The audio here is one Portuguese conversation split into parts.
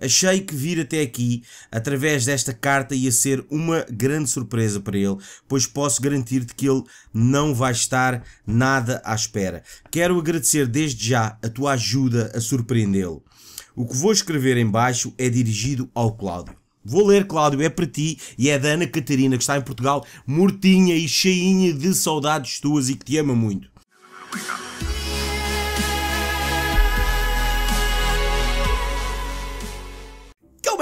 Achei que vir até aqui, através desta carta, ia ser uma grande surpresa para ele, pois posso garantir-te que ele não vai estar nada à espera. Quero agradecer desde já a tua ajuda a surpreendê-lo. O que vou escrever em baixo é dirigido ao Cláudio. Vou ler, Cláudio, é para ti e é da Ana Catarina, que está em Portugal, mortinha e cheinha de saudades tuas e que te ama muito. Como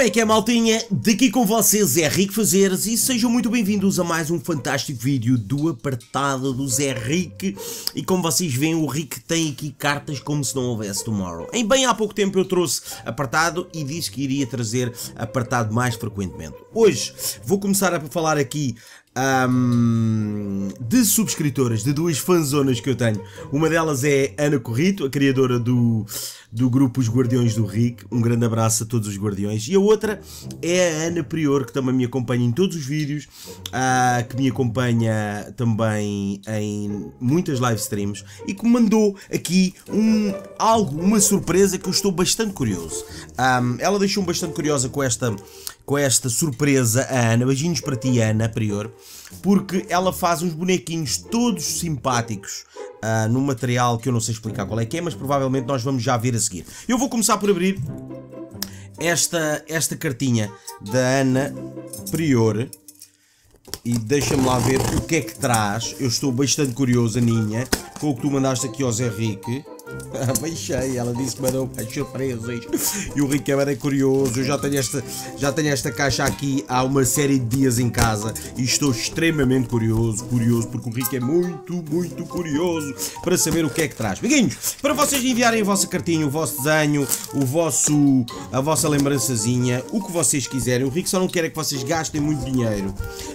é que é, maltinha? Daqui com vocês é Rico Fazeres e sejam muito bem-vindos a mais um fantástico vídeo do apartado do Zé Rick. E como vocês veem, o Rick tem aqui cartas como se não houvesse tomorrow. Em bem há pouco tempo eu trouxe apartado e disse que iria trazer apartado mais frequentemente. Hoje vou começar a falar aqui um, de subscritoras, de duas fanzonas que eu tenho. Uma delas é Ana Corrito, a criadora do, do grupo Os Guardiões do Rick. Um grande abraço a todos os guardiões. E a outra é a Ana Prior, que também me acompanha em todos os vídeos, uh, que me acompanha também em muitas live streams e que me mandou aqui um, algo, uma surpresa que eu estou bastante curioso. Um, ela deixou-me bastante curiosa com esta com esta surpresa a Ana. Beijinhos para ti, Ana Prior, porque ela faz uns bonequinhos todos simpáticos uh, num material que eu não sei explicar qual é que é, mas provavelmente nós vamos já ver a seguir. Eu vou começar por abrir esta, esta cartinha da Ana Prior. E deixa-me lá ver o que é que traz. Eu estou bastante curioso, Aninha, com o que tu mandaste aqui ao Zé Rick. cheia, ela disse que mandou as surpresas. E o Rick é bem curioso. Eu já tenho, esta, já tenho esta caixa aqui há uma série de dias em casa e estou extremamente curioso, curioso, porque o Rick é muito, muito curioso para saber o que é que traz. Amiguinhos, para vocês enviarem a vossa cartinha, o vosso desenho, o vosso, a vossa lembrançazinha, o que vocês quiserem. O Rick só não quer é que vocês gastem muito dinheiro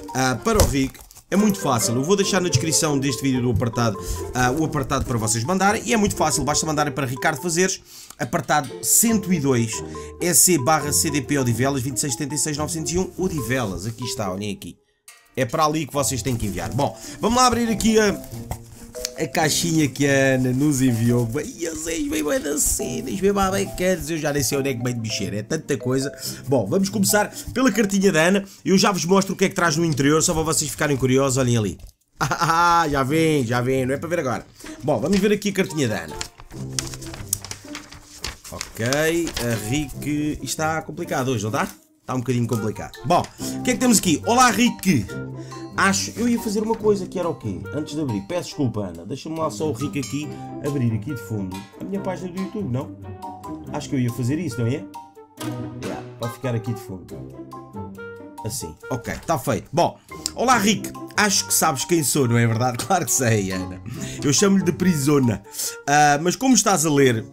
uh, para o Rick é muito fácil, eu vou deixar na descrição deste vídeo do apartado uh, o apartado para vocês mandarem e é muito fácil, basta mandarem para Ricardo Fazeres, apartado 102 EC barra CDP Odivelas 2676 901 Odivelas, aqui está, olhem aqui. É para ali que vocês têm que enviar. Bom, vamos lá abrir aqui a, a caixinha que a Ana nos enviou. E eu sei, bem bem das cenas, bem bacanas. Eu já nem sei onde é que vem de mexer, é tanta coisa. Bom, vamos começar pela cartinha da Ana. Eu já vos mostro o que é que traz no interior, só para vocês ficarem curiosos. Olhem ali. Ah, já vem, já vem, não é para ver agora. Bom, vamos ver aqui a cartinha da Ana. Ok, a Rick está complicado hoje, não está? Está um bocadinho complicado. Bom, o que é que temos aqui? Olá, Rick! Acho, eu ia fazer uma coisa que era o quê? Antes de abrir, peço desculpa Ana, deixa-me lá só o Rick aqui, abrir aqui de fundo a minha página do YouTube, não? Acho que eu ia fazer isso, não é? Yeah, vai ficar aqui de fundo. Assim, ok, está feito. Bom, olá Rick, acho que sabes quem sou, não é verdade? Claro que sei, Ana. Eu chamo-lhe de Prisona. Uh, mas como estás a ler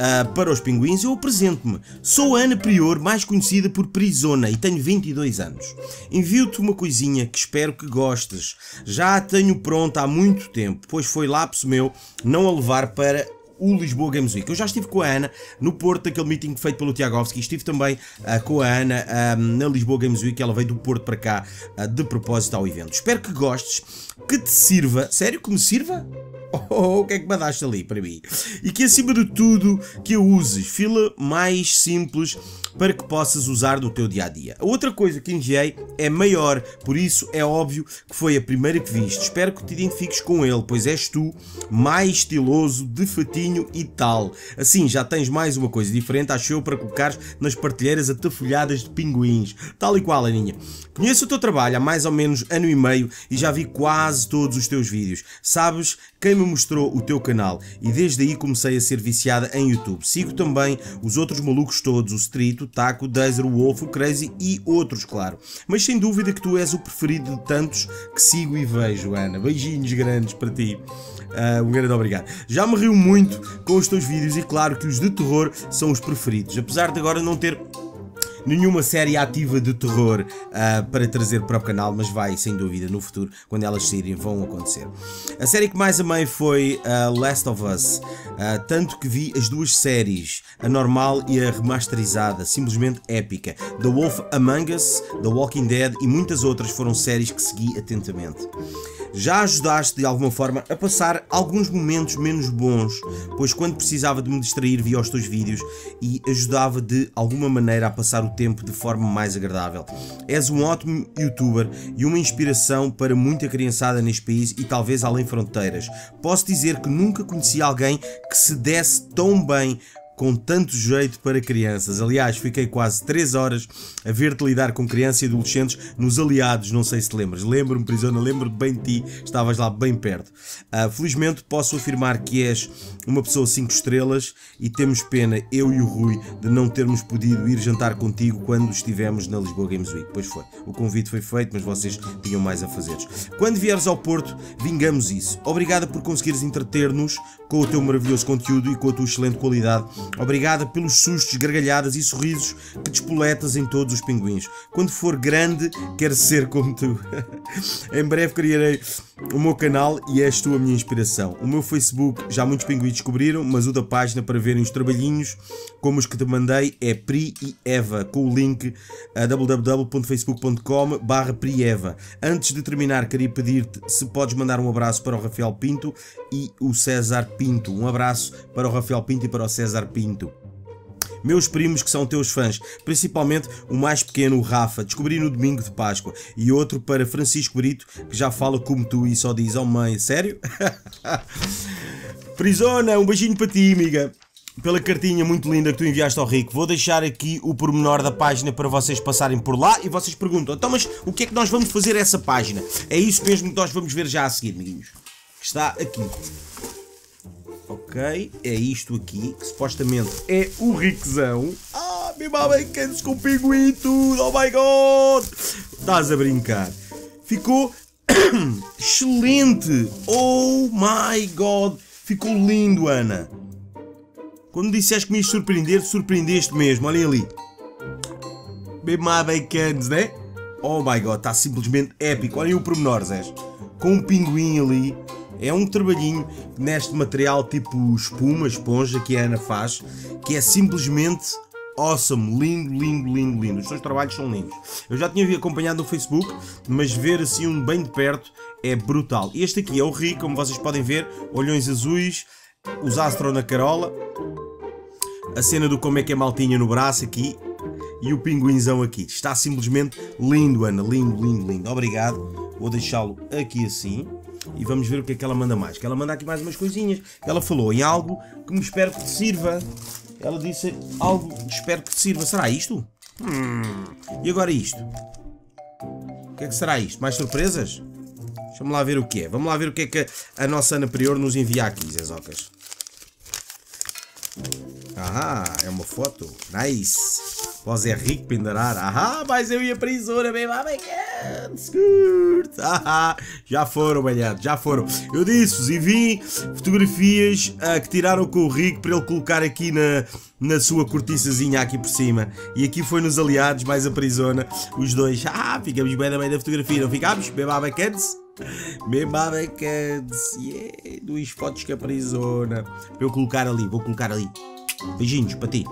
Uh, para os pinguins, eu apresento-me. Sou a Ana Prior, mais conhecida por Prisona, e tenho 22 anos. Envio-te uma coisinha que espero que gostes. Já a tenho pronta há muito tempo, pois foi lapso meu não a levar para o Lisboa Games Week. Eu já estive com a Ana no Porto, aquele meeting feito pelo Tiagovski, estive também uh, com a Ana uh, na Lisboa Games Week, ela veio do Porto para cá uh, de propósito ao evento. Espero que gostes, que te sirva, sério que me sirva? Oh, o que é que mandaste ali para mim? E que acima de tudo que eu uses fila mais simples para que possas usar no teu dia a dia. A outra coisa que enviei é maior, por isso é óbvio que foi a primeira que viste. Espero que te identifiques com ele, pois és tu mais estiloso, de fatinho e tal. Assim já tens mais uma coisa diferente, acho eu, para colocares nas partilheiras atafolhadas de pinguins. Tal e qual, Aninha. Conheço o teu trabalho há mais ou menos ano e meio e já vi quase todos os teus vídeos. Sabes quem me mostrou o teu canal e desde aí comecei a ser viciada em YouTube. Sigo também os outros malucos todos, o Street, o Taco, o Dazer, o Wolf, o Crazy e outros, claro. Mas sem dúvida que tu és o preferido de tantos que sigo e vejo, Ana. Beijinhos grandes para ti. Uh, um grande obrigado. Já me rio muito com os teus vídeos e claro que os de terror são os preferidos. Apesar de agora não ter nenhuma série ativa de terror uh, para trazer para o canal, mas vai, sem dúvida, no futuro, quando elas saírem, vão acontecer. A série que mais amei foi uh, Last of Us, uh, tanto que vi as duas séries, a normal e a remasterizada, simplesmente épica. The Wolf Among Us, The Walking Dead e muitas outras foram séries que segui atentamente. Já ajudaste de alguma forma a passar alguns momentos menos bons, pois quando precisava de me distrair via os teus vídeos e ajudava de alguma maneira a passar o tempo de forma mais agradável. És um ótimo youtuber e uma inspiração para muita criançada neste país e talvez além fronteiras. Posso dizer que nunca conheci alguém que se desse tão bem com tanto jeito para crianças. Aliás, fiquei quase 3 horas a ver-te lidar com crianças e adolescentes nos aliados, não sei se te lembras. Lembro-me, Prisona, lembro-me bem de ti, estavas lá bem perto. Uh, felizmente posso afirmar que és uma pessoa 5 estrelas e temos pena, eu e o Rui, de não termos podido ir jantar contigo quando estivemos na Lisboa Games Week. Pois foi, o convite foi feito, mas vocês tinham mais a fazer. Quando vieres ao Porto, vingamos isso. Obrigada por conseguires entreter-nos com o teu maravilhoso conteúdo e com a tua excelente qualidade Obrigada pelos sustos, gargalhadas e sorrisos que despoletas em todos os pinguins. Quando for grande, quero ser como tu. em breve criarei o meu canal e és tu a minha inspiração. O meu Facebook já muitos pinguins descobriram, mas o da página para verem os trabalhinhos, como os que te mandei, é Pri e Eva, com o link a www.facebook.com barra Prieva. Antes de terminar, queria pedir-te se podes mandar um abraço para o Rafael Pinto e o César Pinto. Um abraço para o Rafael Pinto e para o César Pinto meus primos que são teus fãs, principalmente o mais pequeno, o Rafa, descobri no domingo de Páscoa, e outro para Francisco Brito, que já fala como tu e só diz, oh mãe, sério? Prisona, um beijinho para ti, amiga. Pela cartinha muito linda que tu enviaste ao Rico, vou deixar aqui o pormenor da página para vocês passarem por lá e vocês perguntam: então, mas o que é que nós vamos fazer essa página? É isso mesmo que nós vamos ver já a seguir, amiguinhos. Está aqui. Ok, é isto aqui, que supostamente é o Riquezão. Ah, meu babacanos com pinguim tudo, oh my god! Estás a brincar. Ficou excelente! Oh my god! Ficou lindo, Ana. Quando disseste que me ias surpreender, surpreendeste mesmo, olhem ali. Bem bacanas, né? Oh my god, está simplesmente épico. Olhem o pormenor, Zé. Com um pinguim ali é um trabalhinho neste material tipo espuma, esponja que a Ana faz, que é simplesmente awesome, lindo, lindo, lindo, lindo. Os seus trabalhos são lindos. Eu já tinha acompanhado no Facebook, mas ver assim um bem de perto é brutal. Este aqui é o Rico, como vocês podem ver, olhões azuis, os Astro na carola, a cena do como é que é maltinha no braço aqui e o pinguinzão aqui. Está simplesmente lindo, Ana, lindo, lindo, lindo. Obrigado. Vou deixá-lo aqui assim e vamos ver o que é que ela manda mais. Que ela manda aqui mais umas coisinhas. Ela falou em algo que me espero que te sirva. Ela disse algo que espero que te sirva. Será isto? Hum. E agora isto? O que é que será isto? Mais surpresas? Deixa-me lá ver o que é. Vamos lá ver o que é que a nossa Ana Prior nos envia aqui, Zezocas. Ah, é uma foto. Nice. Pós é rico pendurar. Ah, mas eu ia prisora, bem lá, bem ah, Já foram, malhado, já foram. Eu disse-vos e vi fotografias uh, que tiraram com o rico para ele colocar aqui na, na sua cortiçazinha aqui por cima. E aqui foi nos aliados, mais a prisona, os dois. Ah, ficamos bem na meio da fotografia, não ficámos? Bem bacanas? Bem bacanas, yeah. Duas fotos com a prisona. Para eu colocar ali, vou colocar ali. Beijinhos para ti.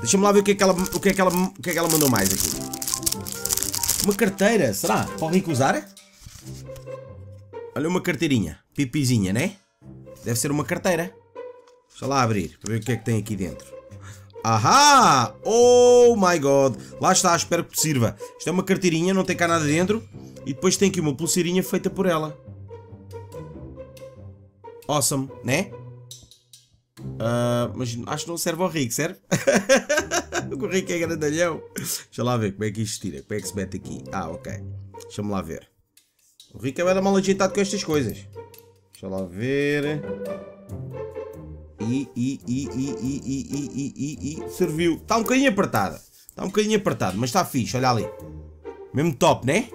Deixa-me lá ver o que, é que ela, o, que é que ela, o que é que ela mandou mais aqui. Uma carteira, será? Para recusar? Olha uma carteirinha. Pipizinha, né? Deve ser uma carteira. Deixa lá abrir, para ver o que é que tem aqui dentro. Ahá! Oh my god! Lá está, espero que te sirva. Isto é uma carteirinha, não tem cá nada dentro. E depois tem aqui uma pulseirinha feita por ela. Awesome, né? Uh, mas acho que não serve ao Rick, serve? o Rick é grandalhão. Deixa lá ver como é que isto tira, como é que se mete aqui. Ah, ok. Deixa-me lá ver. O Rick é mal ajeitado com estas coisas. Deixa lá ver. E, e, e, e, e, e, e, e, serviu. Está um bocadinho apertada. Está um bocadinho apertado, mas está fixe, olha ali. Mesmo top, né?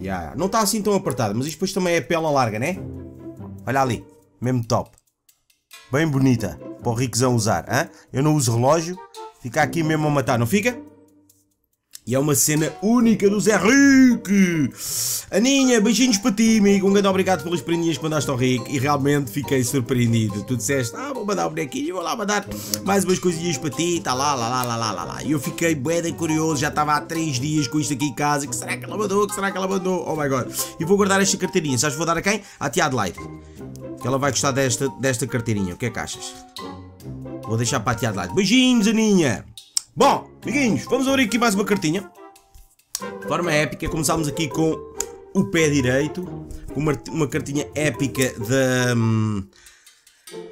Yeah. Não está assim tão apertado, mas isto depois também é pela larga, né? Olha ali, mesmo top. Bem bonita. Para o Riquezão usar. Hein? Eu não uso relógio. Fica aqui mesmo a matar, não fica? E é uma cena única do Zé Rick. Aninha, beijinhos para ti, amigo. Um grande obrigado pelas prendinhas que mandaste ao Rick. E realmente fiquei surpreendido. Tu disseste, ah, vou mandar um bonequinho, vou lá mandar mais umas coisinhas para ti. Tá lá, lá, lá, lá, lá, lá, lá. E eu fiquei bem curioso. Já estava há 3 dias com isto aqui em casa. Que será que ela mandou? Que será que ela mandou? Oh my god. E vou guardar esta carteirinha. Sabes, vou dar a quem? À tia Adelaide. Que ela vai gostar desta, desta carteirinha. O que é que achas? Vou deixar para a tia Adelaide. Beijinhos, Aninha. Bom, amiguinhos, vamos abrir aqui mais uma cartinha. De forma épica, começámos aqui com o pé direito, uma, uma cartinha épica da, hum,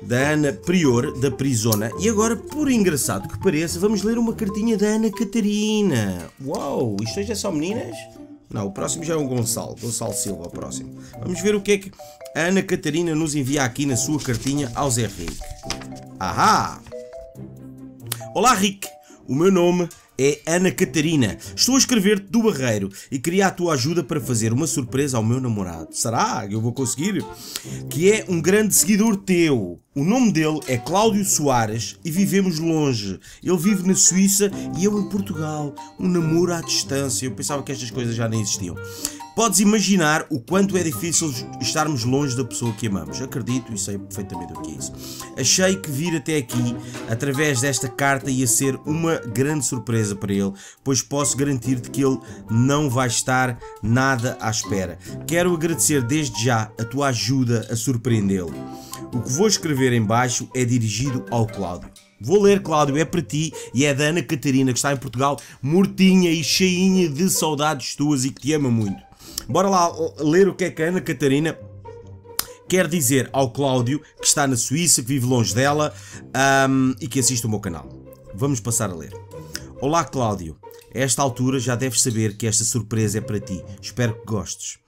da Ana Prior, da Prisona. E agora, por engraçado que pareça, vamos ler uma cartinha da Ana Catarina. Uau, isto hoje é só meninas? Não, o próximo já é o Gonçalo, Gonçalo Silva, o próximo. Vamos ver o que é que a Ana Catarina nos envia aqui na sua cartinha ao Zé Rick. Ahá! Olá, Rick! O meu nome é Ana Catarina. Estou a escrever-te do Barreiro e queria a tua ajuda para fazer uma surpresa ao meu namorado. Será eu vou conseguir? Que é um grande seguidor teu. O nome dele é Cláudio Soares e vivemos longe. Ele vive na Suíça e eu em Portugal. Um namoro à distância. Eu pensava que estas coisas já nem existiam. Podes imaginar o quanto é difícil estarmos longe da pessoa que amamos. Acredito e sei perfeitamente o que é isso. Achei que vir até aqui, através desta carta, ia ser uma grande surpresa para ele, pois posso garantir-te que ele não vai estar nada à espera. Quero agradecer desde já a tua ajuda a surpreendê-lo. O que vou escrever em baixo é dirigido ao Cláudio. Vou ler, Cláudio, é para ti e é da Ana Catarina, que está em Portugal, mortinha e cheinha de saudades tuas e que te ama muito. Bora lá ler o que é que a Ana Catarina quer dizer ao Cláudio, que está na Suíça, que vive longe dela um, e que assiste o meu canal. Vamos passar a ler. Olá, Cláudio. A esta altura já deves saber que esta surpresa é para ti. Espero que gostes.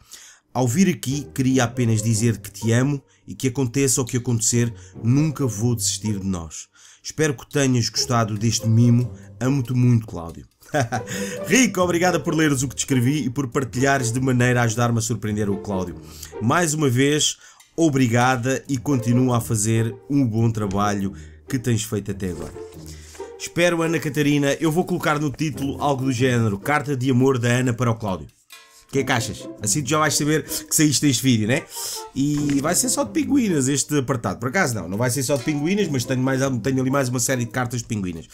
Ao vir aqui, queria apenas dizer que te amo e que aconteça o que acontecer, nunca vou desistir de nós. Espero que tenhas gostado deste mimo. Amo-te muito, Cláudio. Rico, obrigada por leres o que te escrevi e por partilhares de maneira a ajudar-me a surpreender o Cláudio. Mais uma vez, obrigada e continua a fazer um bom trabalho que tens feito até agora. Espero, Ana Catarina, eu vou colocar no título algo do género Carta de Amor da Ana para o Cláudio. Que é que achas? Assim tu já vais saber que saíste deste vídeo, né? E vai ser só de pinguinas este apartado. Por acaso não, não vai ser só de pinguinas, mas tenho, mais, tenho ali mais uma série de cartas de pinguinas.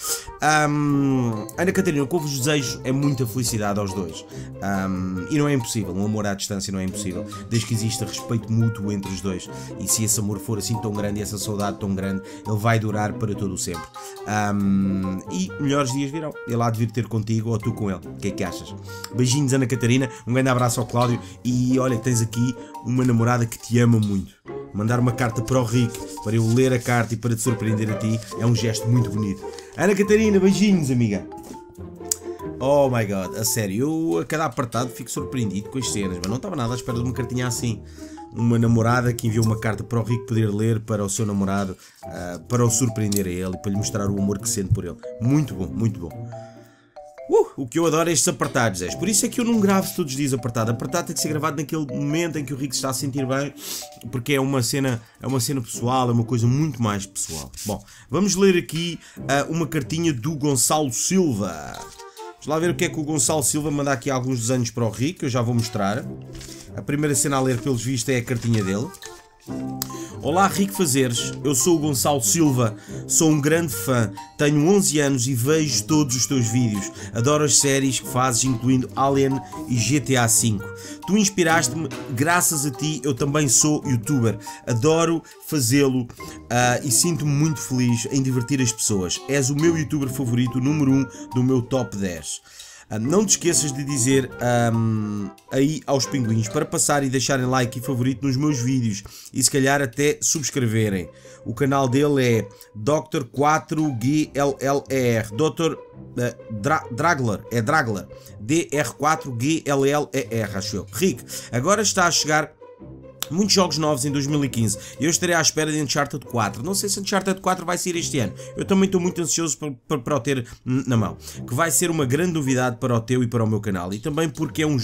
Um, Ana Catarina, o que eu vos desejo é muita felicidade aos dois. Um, e não é impossível, um amor à distância não é impossível, desde que exista respeito mútuo entre os dois. E se esse amor for assim tão grande e essa saudade tão grande, ele vai durar para todo o sempre. Um, e melhores dias virão. Ele há de vir ter contigo ou tu com ele. O que é que achas? Beijinhos, Ana Catarina. Um grande abraço ao Cláudio e olha, tens aqui uma namorada que te ama muito. Mandar uma carta para o Rick para eu ler a carta e para te surpreender a ti é um gesto muito bonito. Ana Catarina, beijinhos, amiga. Oh my god, a sério, eu a cada apartado fico surpreendido com as cenas, mas não estava nada à espera de uma cartinha assim. Uma namorada que enviou uma carta para o Rick poder ler para o seu namorado, uh, para o surpreender a ele e para lhe mostrar o amor que sente por ele. Muito bom, muito bom. Uh, o que eu adoro é estes apartados, é. Por isso é que eu não gravo todos os dias apartado. Apartado tem que ser gravado naquele momento em que o Rick se está a sentir bem, porque é uma cena, é uma cena pessoal, é uma coisa muito mais pessoal. Bom, vamos ler aqui uh, uma cartinha do Gonçalo Silva. Vamos lá ver o que é que o Gonçalo Silva manda aqui alguns desenhos para o Rick, eu já vou mostrar. A primeira cena a ler, pelos vistos, é a cartinha dele. Olá, Rico Fazeres. Eu sou o Gonçalo Silva, sou um grande fã, tenho 11 anos e vejo todos os teus vídeos. Adoro as séries que fazes, incluindo Alien e GTA V. Tu inspiraste-me, graças a ti eu também sou youtuber. Adoro fazê-lo uh, e sinto-me muito feliz em divertir as pessoas. És o meu youtuber favorito, número 1 um do meu top 10. Ah, não te esqueças de dizer um, aí aos pinguins para passar e deixarem like e favorito nos meus vídeos e se calhar até subscreverem. O canal dele é Dr4GLLER. Dr. Uh, Dra Dragler. É Dragler. DR4GLLER, acho eu. Rick, agora está a chegar muitos jogos novos em 2015 e eu estarei à espera de Uncharted 4. Não sei se Uncharted 4 vai sair este ano. Eu também estou muito ansioso para, para, para, o ter na mão. Que vai ser uma grande novidade para o teu e para o meu canal. E também porque é um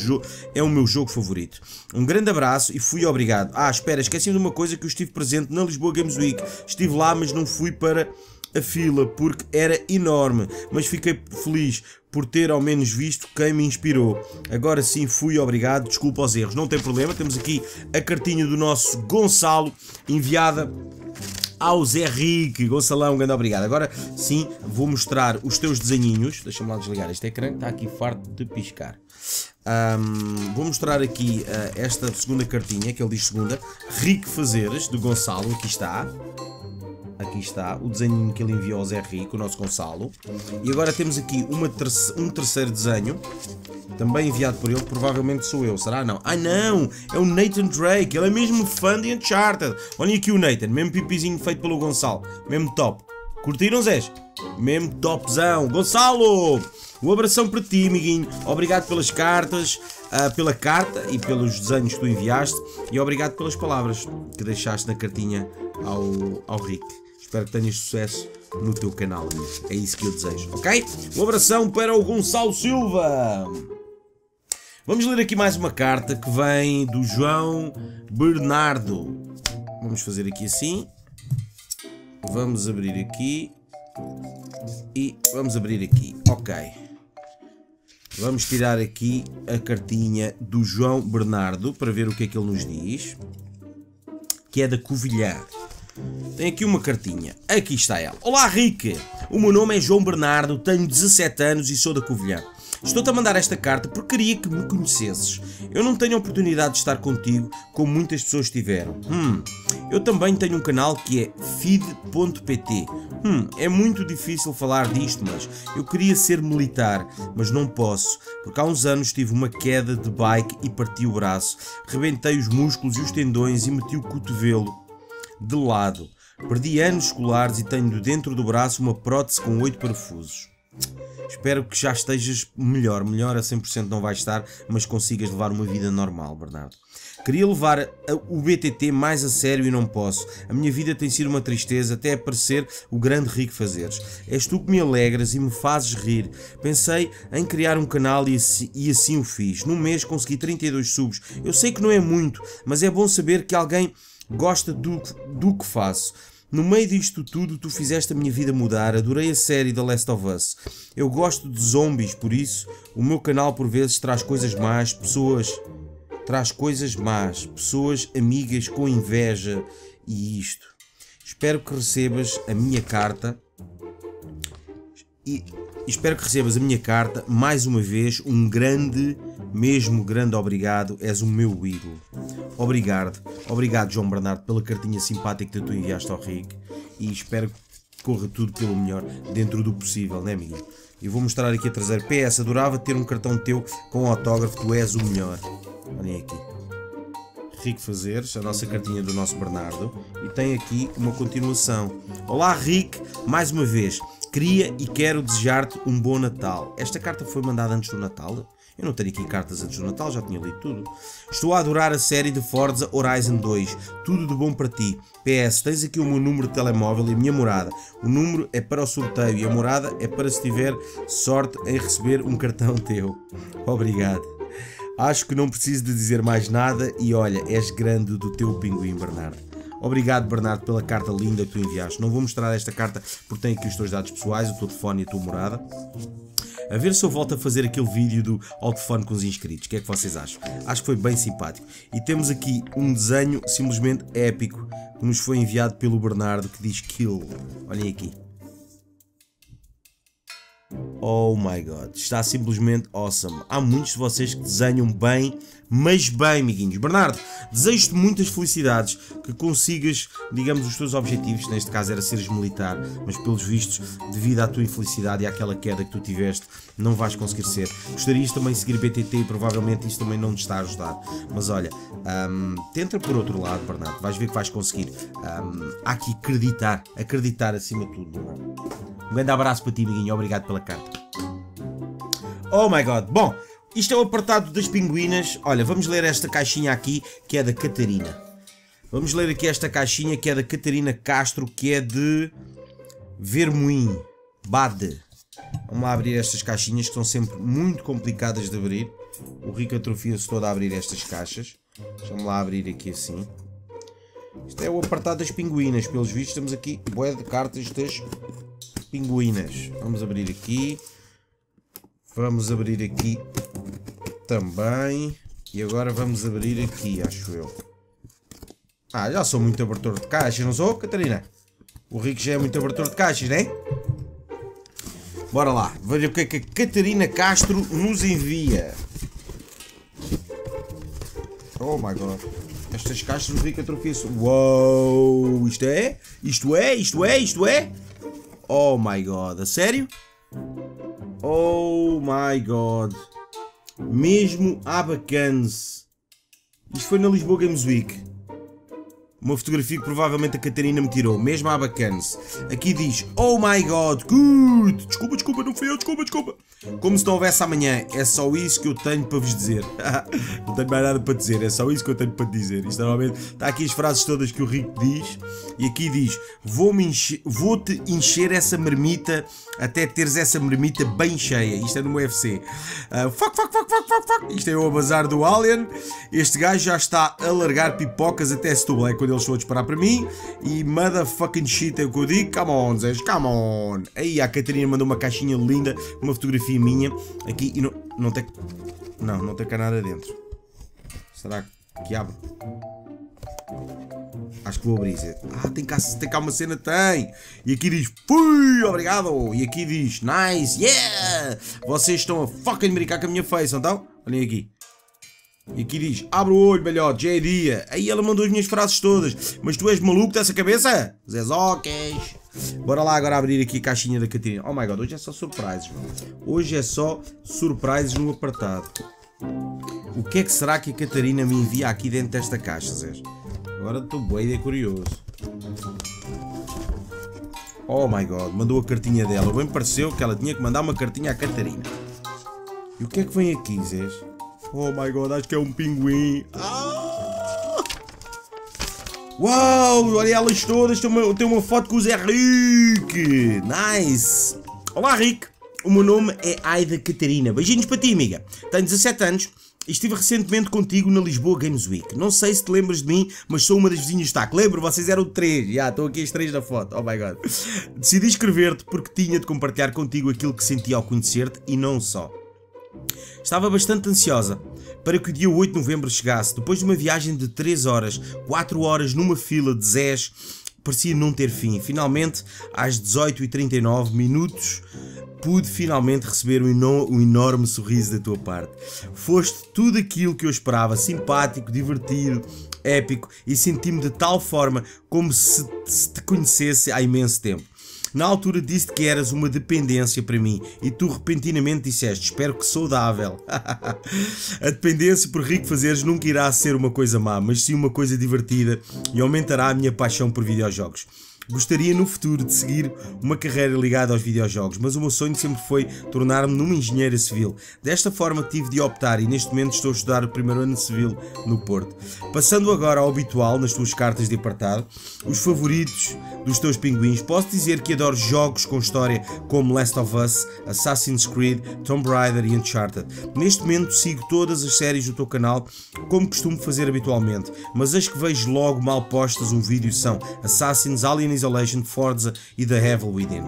é o meu jogo favorito. Um grande abraço e fui obrigado. Ah, espera, esqueci de uma coisa que eu estive presente na Lisboa Games Week. Estive lá, mas não fui para a fila porque era enorme, mas fiquei feliz por ter ao menos visto quem me inspirou. Agora sim fui obrigado, desculpa os erros, não tem problema. Temos aqui a cartinha do nosso Gonçalo enviada ao Zé Rique. Gonçalão, grande obrigado. Agora sim vou mostrar os teus desenhinhos. Deixa-me lá desligar este ecrã, está aqui farto de piscar. Um, vou mostrar aqui uh, esta segunda cartinha, que ele diz segunda. Rico Fazeres, do Gonçalo, aqui está. Aqui está o desenho que ele enviou ao Zé Rico, o nosso Gonçalo. E agora temos aqui um terceiro desenho, também enviado por ele, provavelmente sou eu, será? Não. Ah não, é o Nathan Drake, ele é mesmo fã de Uncharted. Olhem aqui o Nathan, mesmo pipizinho feito pelo Gonçalo, mesmo top. Curtiram, Zés? Mesmo topzão. Gonçalo! Um abração para ti, amiguinho. Obrigado pelas cartas, uh, pela carta e pelos desenhos que tu enviaste. E obrigado pelas palavras que deixaste na cartinha ao, ao Rick. Espero que tenhas sucesso no teu canal. É isso que eu desejo, ok? Um abração para o Gonçalo Silva. Vamos ler aqui mais uma carta que vem do João Bernardo. Vamos fazer aqui assim. Vamos abrir aqui. E vamos abrir aqui. Ok. Vamos tirar aqui a cartinha do João Bernardo para ver o que é que ele nos diz. Que é da Covilhã. Tem aqui uma cartinha. Aqui está ela. Olá, Rick. O meu nome é João Bernardo, tenho 17 anos e sou da Covilhã. Estou-te a mandar esta carta porque queria que me conhecesses. Eu não tenho a oportunidade de estar contigo como muitas pessoas tiveram. Hum, eu também tenho um canal que é feed.pt. Hum, é muito difícil falar disto, mas eu queria ser militar, mas não posso, porque há uns anos tive uma queda de bike e parti o braço, rebentei os músculos e os tendões e meti o cotovelo de lado. Perdi anos escolares e tenho dentro do braço uma prótese com oito parafusos. Espero que já estejas melhor. Melhor a 100% não vai estar, mas consigas levar uma vida normal, Bernardo. Queria levar o BTT mais a sério e não posso. A minha vida tem sido uma tristeza até aparecer o grande rico fazeres. És tu que me alegras e me fazes rir. Pensei em criar um canal e assim, e assim o fiz. Num mês consegui 32 subs. Eu sei que não é muito, mas é bom saber que alguém gosta do, do que faço. No meio disto tudo, tu fizeste a minha vida mudar. Adorei a série The Last of Us. Eu gosto de zombies, por isso o meu canal por vezes traz coisas más, pessoas. Traz coisas más, pessoas amigas com inveja e isto. Espero que recebas a minha carta. E espero que recebas a minha carta mais uma vez. Um grande, mesmo grande obrigado. És o meu ídolo. Obrigado, obrigado João Bernardo pela cartinha simpática que tu enviaste ao Rick e espero que corra tudo pelo melhor dentro do possível, né amigo? Eu vou mostrar aqui a traseira. PS, adorava ter um cartão teu com autógrafo, tu és o melhor. Olhem aqui. Rico Fazeres, a nossa cartinha do nosso Bernardo, e tem aqui uma continuação. Olá Rick, mais uma vez, queria e quero desejar-te um bom Natal. Esta carta foi mandada antes do Natal? Eu não tenho aqui cartas antes do Natal, já tinha lido tudo. Estou a adorar a série de Forza Horizon 2. Tudo de bom para ti. PS, tens aqui o meu número de telemóvel e a minha morada. O número é para o sorteio e a morada é para se tiver sorte em receber um cartão teu. Obrigado. Acho que não preciso de dizer mais nada e olha, és grande do teu pinguim, Bernardo. Obrigado, Bernardo, pela carta linda que tu enviaste. Não vou mostrar esta carta porque tem aqui os teus dados pessoais, o teu telefone e a tua morada. A ver se eu volto a fazer aquele vídeo do ao telefone com os inscritos. O que é que vocês acham? Acho que foi bem simpático. E temos aqui um desenho simplesmente épico que nos foi enviado pelo Bernardo que diz Kill. Olhem aqui. Oh my god, está simplesmente awesome. Há muitos de vocês que desenham bem, mas bem, amiguinhos. Bernardo, desejo-te muitas felicidades, que consigas, digamos, os teus objetivos, neste caso era seres militar, mas pelos vistos, devido à tua infelicidade e àquela queda que tu tiveste, não vais conseguir ser. Gostarias também de seguir BTT e provavelmente isso também não te está a ajudar. Mas olha, um, tenta por outro lado, Bernardo, vais ver que vais conseguir. Um, há que acreditar, acreditar acima de tudo, Bernardo. Um grande abraço para ti, amiguinho. Obrigado pela carta. Oh my god. Bom, isto é o apartado das pinguinas. Olha, vamos ler esta caixinha aqui, que é da Catarina. Vamos ler aqui esta caixinha, que é da Catarina Castro, que é de Vermoim. Bade. Vamos lá abrir estas caixinhas, que são sempre muito complicadas de abrir. O Rico atrofia-se todo a abrir estas caixas. Vamos lá abrir aqui assim. Isto é o apartado das pinguinas. Pelos vistos, temos aqui boé de cartas das pinguinas. Vamos abrir aqui. Vamos abrir aqui também. E agora vamos abrir aqui, acho eu. Ah, já sou muito abertor de caixas, não sou, Catarina? O Rico já é muito abertor de caixas, né? Bora lá, veja o que é que a Catarina Castro nos envia. Oh my god. Estas caixas do Rico atrofiam-se. Uou! Isto é? Isto é? Isto é? Isto é? Oh my god. A sério? Oh my god. Mesmo abacanes. Isto foi na Lisboa Games Week. Uma fotografia que provavelmente a Catarina me tirou, mesmo a bacanas. Aqui diz, oh my god, good! Desculpa, desculpa, não fui eu, desculpa, desculpa. Como se não houvesse amanhã, é só isso que eu tenho para vos dizer. não tenho mais nada para dizer, é só isso que eu tenho para dizer. Isto normalmente está aqui as frases todas que o Rico diz. E aqui diz, vou-te vou encher essa marmita até teres essa marmita bem cheia. Isto é no UFC. Uh, fuck, fuck, fuck, fuck, fuck, fuck. Isto é o bazar do Alien. Este gajo já está a largar pipocas até Setúbal. É quando eles estão a disparar para mim. E motherfucking shit é o que eu digo. Come on, Zé, come on. Aí a Catarina mandou uma caixinha linda, uma fotografia minha. Aqui e não, não tem. Não, não tem cá nada dentro. Será que abre? Acho que vou abrir. Ah, tem cá, tem cá uma cena, tem. E aqui diz, fui, obrigado. E aqui diz, nice, yeah. Vocês estão a fucking brincar com a minha face, então? Olhem aqui. E aqui diz, abre o olho, velhote, já é dia. Aí ela mandou as minhas frases todas. Mas tu és maluco dessa cabeça? Zé Zocas. Bora lá agora abrir aqui a caixinha da Catarina. Oh my god, hoje é só surprises, mano. Hoje é só surprises no apartado. O que é que será que a Catarina me envia aqui dentro desta caixa, Zé? Agora estou bem de curioso. Oh my god, mandou a cartinha dela. Bem pareceu que ela tinha que mandar uma cartinha à Catarina. E o que é que vem aqui, Zé? Oh my god, acho que é um pinguim. Ah! Uau, olha elas todas. Tem uma, tem uma foto com o Zé Rick. Nice. Olá, Rick. O meu nome é Aida Catarina. Beijinhos para ti, amiga. Tenho 17 anos estive recentemente contigo na Lisboa Games Week. Não sei se te lembras de mim, mas sou uma das vizinhas de. Lembro, vocês eram três. Já, yeah, estão aqui as três na foto. Oh my god. Decidi escrever-te porque tinha de compartilhar contigo aquilo que senti ao conhecer-te e não só. Estava bastante ansiosa para que o dia 8 de novembro chegasse, depois de uma viagem de 3 horas, 4 horas numa fila de Zés, parecia não ter fim. Finalmente, às 18h39 minutos, pude finalmente receber um, um, enorme sorriso da tua parte. Foste tudo aquilo que eu esperava, simpático, divertido, épico e senti-me de tal forma como se, se te conhecesse há imenso tempo. Na altura disse que eras uma dependência para mim e tu repentinamente disseste: Espero que saudável. a dependência por rico fazeres nunca irá ser uma coisa má, mas sim uma coisa divertida e aumentará a minha paixão por videojogos. Gostaria no futuro de seguir uma carreira ligada aos videojogos, mas o meu sonho sempre foi tornar-me numa engenheira civil. Desta forma tive de optar e neste momento estou a estudar o primeiro ano civil no Porto. Passando agora ao habitual nas tuas cartas de apartado, os favoritos dos teus pinguins, posso dizer que adoro jogos com história como Last of Us, Assassin's Creed, Tomb Raider e Uncharted. Neste momento sigo todas as séries do teu canal, como costumo fazer habitualmente, mas as que vejo logo mal postas um vídeo são Assassin's, Alien Isolation, Forza e The Evil Within.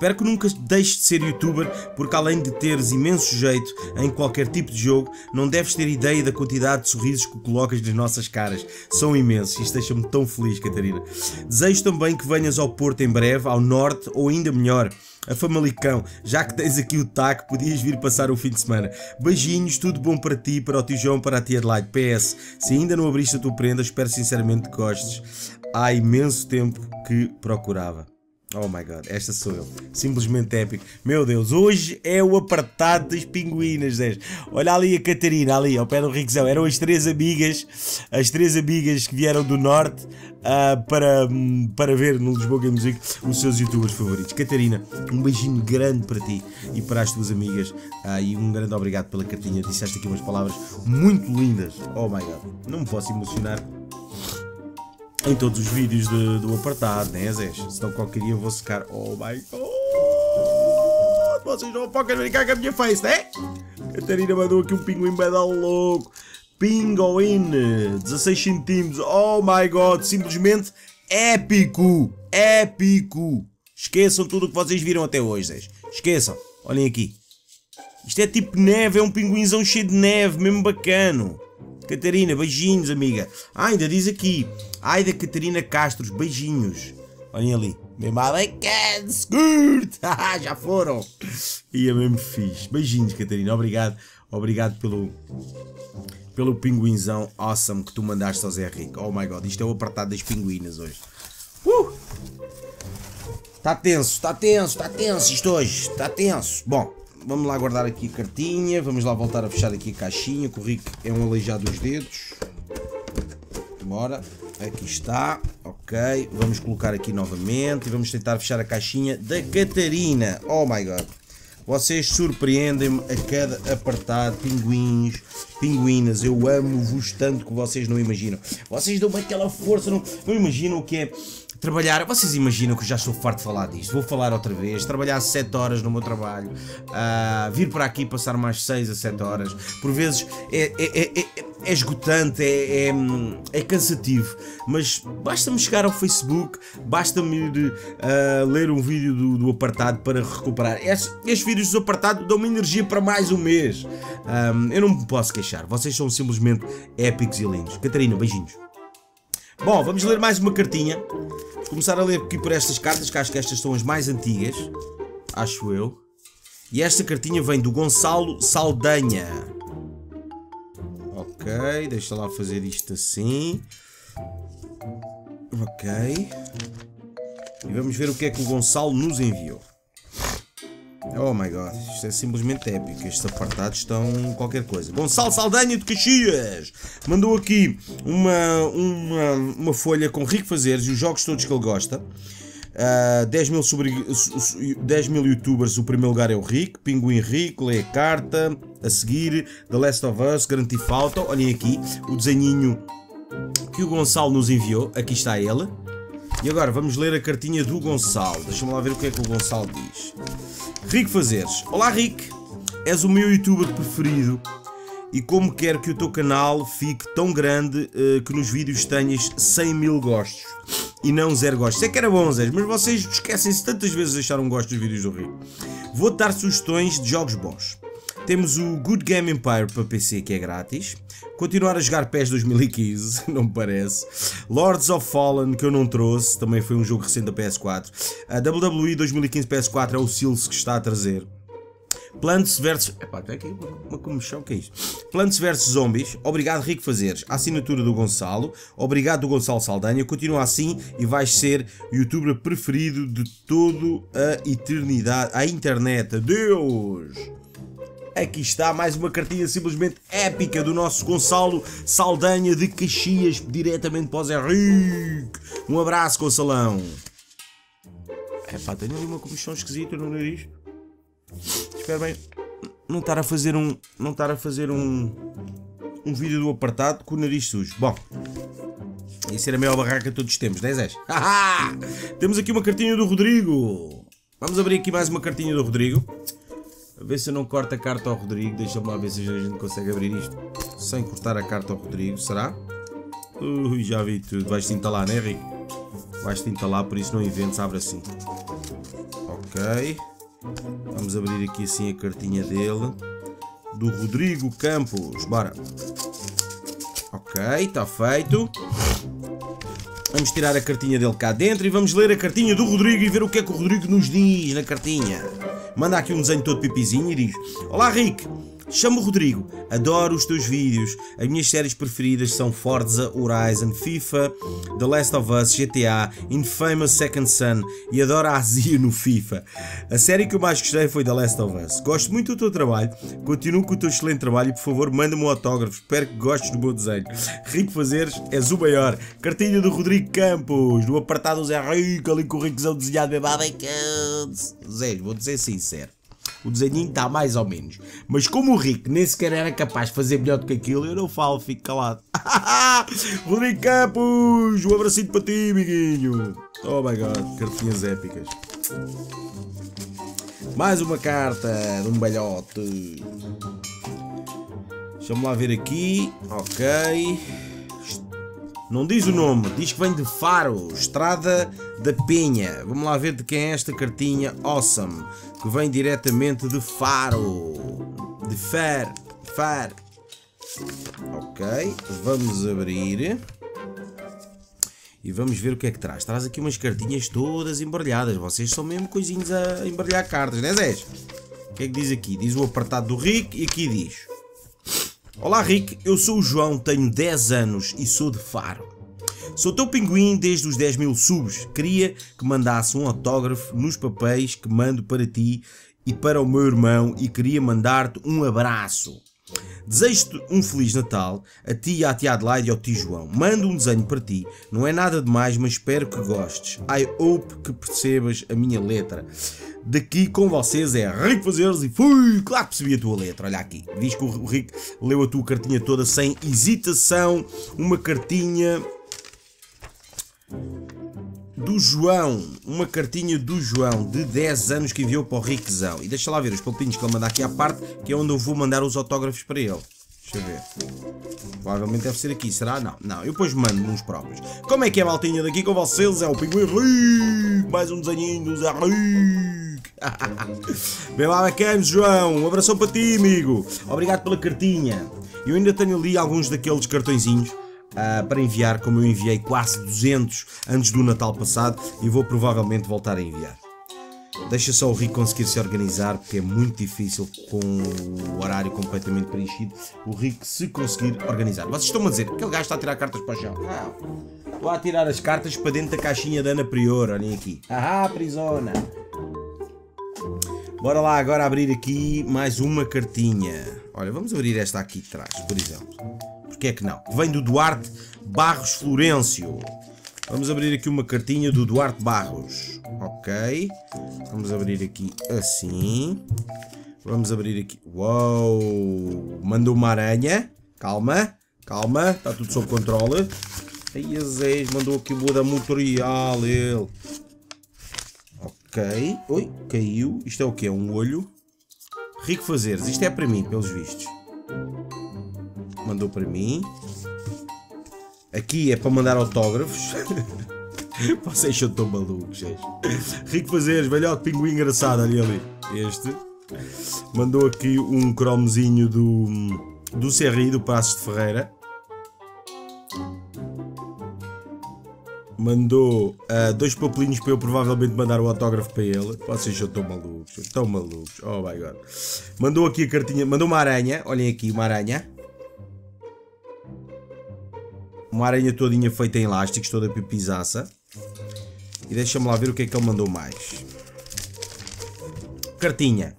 Espero que nunca deixes de ser youtuber, porque além de teres imenso jeito em qualquer tipo de jogo, não deves ter ideia da quantidade de sorrisos que colocas nas nossas caras. São imensos, isto deixa-me tão feliz, Catarina. Desejo também que venhas ao Porto em breve, ao Norte ou ainda melhor, a Famalicão, já que tens aqui o TAC, podias vir passar o fim de semana. Beijinhos, tudo bom para ti, para o tio João, para a tia Adelaide. PS, se ainda não abriste a tua prenda, espero sinceramente que gostes há imenso tempo que procurava. Oh my god, esta sou eu. Simplesmente épico. Meu Deus, hoje é o apartado das pinguinas. Olha ali a Catarina, ali ao pé do Riquezão. Eram as três amigas, as três amigas que vieram do norte uh, para, para ver no Lisboa Game Music os seus youtubers favoritos. Catarina, um beijinho grande para ti e para as tuas amigas. Uh, e um grande obrigado pela cartinha. Disseste aqui umas palavras muito lindas. Oh my god, não me posso emocionar em todos os vídeos de, do apartado, né, Zé? Senão qualquer dia eu vou secar. Oh my god! Vocês não podem brincar com a minha face, né? Catarina mandou aqui um pinguim badal louco. Pinguim, 16 centímetros. Oh my god, simplesmente épico! Épico! Esqueçam tudo o que vocês viram até hoje, Zé. Esqueçam. Olhem aqui. Isto é tipo neve, é um pinguinzão cheio de neve, mesmo bacano. Catarina, beijinhos, amiga. Ah, ainda diz aqui. Ai da Catarina Castros, beijinhos. Olhem ali. Mesmo bacana, skirt. Já foram. E é mesmo fixe. Beijinhos, Catarina. Obrigado. Obrigado pelo, pelo pinguinzão awesome que tu mandaste ao Zé Rico. Oh my god, isto é o apartado das pinguinas hoje. Uh! Está tenso, está tenso, está tenso isto hoje. Está tenso. Bom, vamos lá guardar aqui a cartinha. Vamos lá voltar a fechar aqui a caixinha. Que o Rico é um aleijado dos dedos. Bora. Aqui está. Ok. Vamos colocar aqui novamente. E vamos tentar fechar a caixinha da Catarina. Oh my god. Vocês surpreendem-me a cada apartado, pinguins, pinguinas. Eu amo-vos tanto que vocês não imaginam. Vocês dão-me aquela força, não, não imaginam o que é trabalhar. Vocês imaginam que eu já estou farto de falar disto. Vou falar outra vez. Trabalhar 7 horas no meu trabalho, uh, vir para aqui passar mais 6 a 7 horas. Por vezes é, é, é, é esgotante, é, é, é, cansativo. Mas basta-me chegar ao Facebook, basta-me uh, ler um vídeo do, do apartado para recuperar. Estes, estes vídeos do apartado dão-me energia para mais um mês. Um, eu não me posso queixar. Vocês são simplesmente épicos e lindos. Catarina, beijinhos. Bom, vamos ler mais uma cartinha. Vou começar a ler aqui por estas cartas, que acho que estas são as mais antigas. Acho eu. E esta cartinha vem do Gonçalo Saldanha. Ok, deixa lá fazer isto assim. Ok. E vamos ver o que é que o Gonçalo nos enviou. Oh my god, isto é simplesmente épico. Estes apartados estão qualquer coisa. Gonçalo Saldanha de Caxias mandou aqui uma, uma, uma folha com rico fazeres e os jogos todos que ele gosta. Uh, 10, mil sobre, 10 mil youtubers, o primeiro lugar é o Rick, Pinguim Rico, lê a carta, a seguir, The Last of Us, Garanti Falta, olhem aqui, o desenhinho que o Gonçalo nos enviou, aqui está ele. E agora vamos ler a cartinha do Gonçalo, deixa-me lá ver o que é que o Gonçalo diz. Rico Fazeres. Olá Rick, és o meu youtuber preferido e como quero que o teu canal fique tão grande uh, que nos vídeos tenhas 100 mil gostos e não zero gostos. Sei que era bom, Zé, mas vocês esquecem-se tantas vezes de deixar um gosto dos vídeos do Rico. Vou-te dar sugestões de jogos bons. Temos o Good Game Empire para PC que é grátis. Continuar a jogar PES 2015, não me parece. Lords of Fallen que eu não trouxe, também foi um jogo recente da PS4. A WWE 2015 PS4 é o Sils que está a trazer. Plants vs. Epá, tem aqui uma, comichão, que é isto? Plants vs Zombies, obrigado Rico Fazeres. A assinatura do Gonçalo, obrigado do Gonçalo Saldanha. Continua assim e vais ser youtuber preferido de toda a eternidade, a internet. Adeus! Aqui está mais uma cartinha simplesmente épica do nosso Gonçalo Saldanha de Caxias, diretamente para o Zé Rico. Um abraço, Gonçalão. É pá, tenho ali uma comichão esquisita no nariz. Espero bem não estar a fazer um. Não estar a fazer um. Um vídeo do apartado com o nariz sujo. Bom. Isso era a maior barraca de todos os tempos, 10 és? Temos aqui uma cartinha do Rodrigo. Vamos abrir aqui mais uma cartinha do Rodrigo. A ver se eu não corto a carta ao Rodrigo. Deixa-me lá ver se a gente consegue abrir isto sem cortar a carta ao Rodrigo. Será? Ui, já vi tudo. Vais-te entalar, né, Rico? Vais-te entalar, por isso não inventes. Abre assim. Ok. Vamos abrir aqui assim a cartinha dele. Do Rodrigo Campos. Bora. Ok, está feito. Vamos tirar a cartinha dele cá dentro e vamos ler a cartinha do Rodrigo e ver o que é que o Rodrigo nos diz na cartinha. Manda aqui um desenho todo pipizinho e diz: Olá Rick, Chamo Rodrigo, adoro os teus vídeos. As minhas séries preferidas são Forza Horizon, FIFA, The Last of Us, GTA, Infamous Second Son e adoro a Azia no FIFA. A série que eu mais gostei foi The Last of Us. Gosto muito do teu trabalho, continuo com o teu excelente trabalho e por favor manda-me um autógrafo. Espero que gostes do meu desenho. Rico Fazeres, és o maior. Cartilha do Rodrigo Campos, do apartado Zé Rico, ali com o Ricozão desenhado bem Zé, vou dizer sincero. O desenho está mais ou menos. Mas como o Rick nem sequer era capaz de fazer melhor do que aquilo, eu não falo, fico calado. Rodrigo Campos, um abracinho para ti, amiguinho. Oh my god, cartinhas épicas. Mais uma carta de um balhote. Deixa-me lá ver aqui. Ok. Não diz o nome, diz que vem de Faro, Estrada da Penha. Vamos lá ver de quem é esta cartinha awesome, que vem diretamente de Faro. De Fer, Fer. Ok, vamos abrir. E vamos ver o que é que traz. Traz aqui umas cartinhas todas embaralhadas. Vocês são mesmo coisinhos a embaralhar cartas, né Zés? O que é que diz aqui? Diz o apartado do Rick e aqui diz... Olá Rick, eu sou o João, tenho 10 anos e sou de Faro. Sou teu pinguim desde os 10 mil subs. Queria que mandasse um autógrafo nos papéis que mando para ti e para o meu irmão e queria mandar-te um abraço. Desejo-te um Feliz Natal a ti à tia Adelaide e ao tio João. Mando um desenho para ti, não é nada demais, mas espero que gostes. I hope que percebas a minha letra. Daqui com vocês é Rico Fazeres e fui! Claro que percebi a tua letra, olha aqui. Diz que o Rico leu a tua cartinha toda sem hesitação. Uma cartinha do João, uma cartinha do João de 10 anos que enviou para o Riquezão. E deixa lá ver os palpinhos que ele manda aqui à parte, que é onde eu vou mandar os autógrafos para ele. Deixa eu ver. Provavelmente deve ser aqui, será? Não, não, eu depois mando uns próprios. Como é que é, maltinha? Daqui com vocês é o Pinguim Rico, mais um desenhinho do Zé Rico. Bem lá bacana, João. Um abração para ti, amigo. Obrigado pela cartinha. Eu ainda tenho ali alguns daqueles cartõezinhos uh, para enviar, como eu enviei quase 200 antes do Natal passado e vou provavelmente voltar a enviar. Deixa só o Rico conseguir se organizar, porque é muito difícil com o horário completamente preenchido. O Rico se conseguir organizar. Vocês estão-me a dizer que aquele gajo está a tirar cartas para o chão. Não. Estou a tirar as cartas para dentro da caixinha da Ana Prior. Olhem aqui. Ah, prisona. Bora lá agora abrir aqui mais uma cartinha. Olha, vamos abrir esta aqui de trás, por exemplo porque é que não? Vem do Duarte Barros Florencio. Vamos abrir aqui uma cartinha do Duarte Barros. Ok. Vamos abrir aqui assim. Vamos abrir aqui. Uou! Mandou uma aranha. Calma, calma. Está tudo sob controle. Aí Azés mandou aqui o da motorial ele. Ok. Oi, caiu. Isto é o que? Um olho. Rico fazeres. Isto é para mim, pelos vistos mandou para mim. Aqui é para mandar autógrafos. Vocês são tão malucos, gente. Rico Fazeres, velhote pinguim engraçado, olha ali. Este. Mandou aqui um cromozinho do, do Serri, do Passos de Ferreira. Mandou uh, dois papelinhos para eu provavelmente mandar o autógrafo para ele. Vocês são tão malucos, tão malucos. Oh my god. Mandou aqui a cartinha, mandou uma aranha. Olhem aqui, uma aranha. Uma aranha todinha feita em elásticos, toda pipizaça. E deixa-me lá ver o que é que ele mandou mais. Cartinha.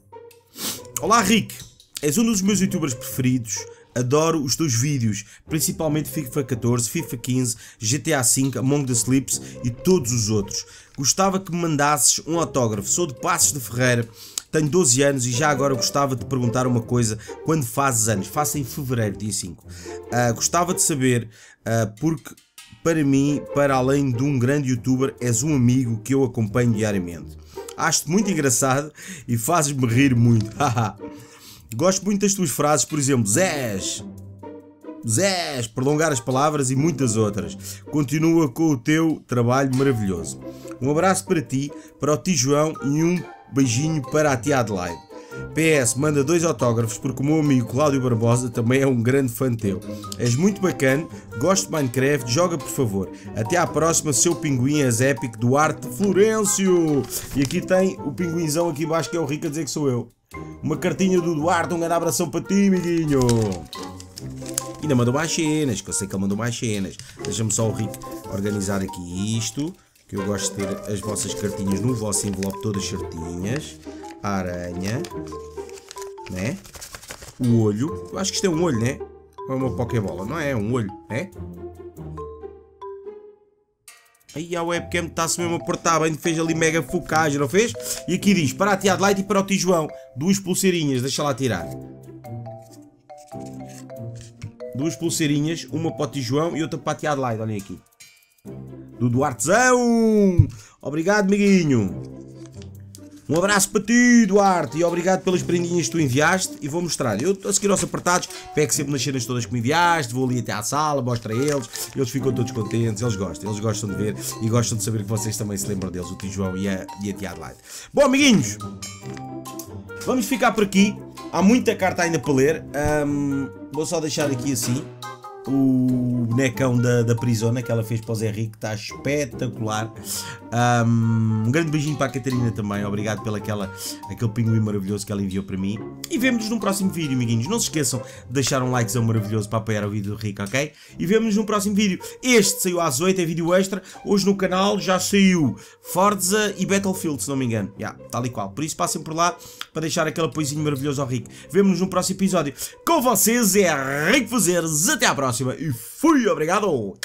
Olá Rick, és um dos meus youtubers preferidos. Adoro os teus vídeos, principalmente FIFA 14, FIFA 15, GTA V, Among the Sleeps e todos os outros. Gostava que me mandasses um autógrafo. Sou de Passos de Ferreira, tenho 12 anos e já agora gostava de perguntar uma coisa. Quando fazes anos? Faço em fevereiro, dia 5. Uh, ah, gostava de saber uh, porque para mim, para além de um grande youtuber, és um amigo que eu acompanho diariamente. Acho-te muito engraçado e fazes-me rir muito. Gosto muito das tuas frases, por exemplo, Zés, Zés, prolongar as palavras e muitas outras. Continua com o teu trabalho maravilhoso. Um abraço para ti, para o tio João e um beijinho para a tia Adelaide. PS, manda dois autógrafos porque o meu amigo Cláudio Barbosa também é um grande fã teu. És muito bacana, gosto de Minecraft, joga por favor. Até à próxima, seu pinguim és épico Duarte Florencio. E aqui tem o pinguinzão aqui embaixo que é o Rico a dizer que sou eu. Uma cartinha do Duarte, um grande abração para ti, amiguinho. Ainda mandou mais cenas, que eu sei que ele mandou mais cenas. Deixa-me só o Rico organizar aqui isto, que eu gosto de ter as vossas cartinhas no vosso envelope todas certinhas a aranha, né? O olho, eu acho que isto é um olho, né? Ou é uma Pokébola, não é? É um olho, né? Aí a webcam está-se mesmo a portar bem, fez ali mega focagem, não fez? E aqui diz, para a tia Adelaide e para o tio João, duas pulseirinhas, deixa lá tirar. Duas pulseirinhas, uma para o tio João e outra para a tia Adelaide, olhem aqui. Do Duartezão! Obrigado, amiguinho! Um abraço para ti, Duarte, e obrigado pelas prendinhas que tu enviaste. E vou mostrar. Eu a seguir aos apertados, pego sempre nas cenas todas que me enviaste, vou ali até à sala, mostro a eles, eles ficam todos contentes, eles gostam, eles gostam de ver e gostam de saber que vocês também se lembram deles, o tio João e a, e a tia Adelaide. Bom, amiguinhos, vamos ficar por aqui. Há muita carta ainda para ler. Um, vou só deixar aqui assim o bonecão da, da Prisona que ela fez para o Zé Rico, está espetacular. Um, grande beijinho para a Catarina também, obrigado pelo aquele pinguim maravilhoso que ela enviou para mim. E vemos-nos num próximo vídeo, amiguinhos. Não se esqueçam de deixar um likezão maravilhoso para apoiar o vídeo do Rico, ok? E vemos-nos num próximo vídeo. Este saiu às 8, é vídeo extra. Hoje no canal já saiu Forza e Battlefield, se não me engano. Yeah, tal e qual. Por isso passem por lá para deixar aquele apoiozinho maravilhoso ao Rico. Vemos-nos no próximo episódio. Com vocês é Rico Fazeres. Até à próxima e fui, obrigado!